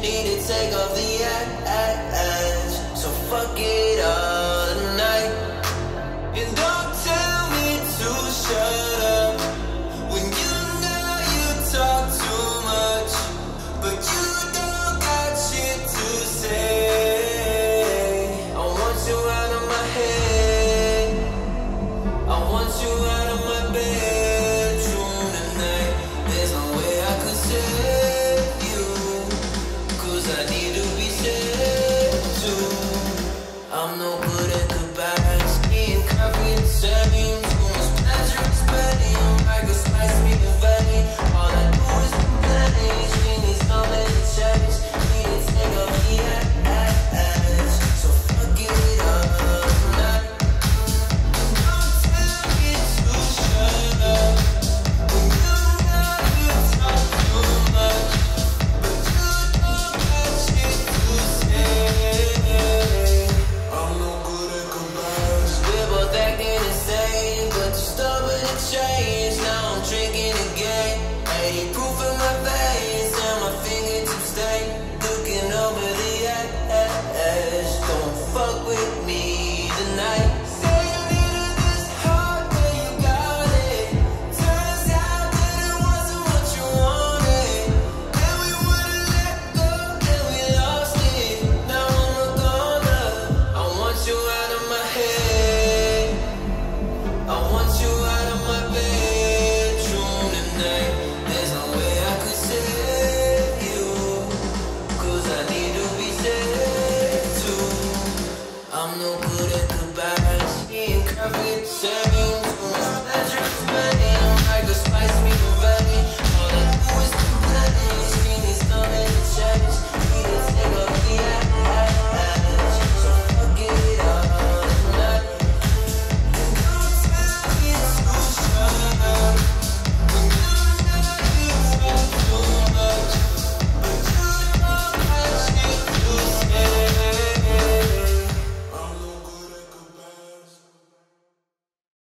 Need to take off the edge, so fuck it all night. And don't tell me to shut up when you know you talk too much, but you don't got shit to say. I want you out of my head. I want you out of my bedroom tonight. There's no way I could say. I'm no I good at goodbyes. Being confident,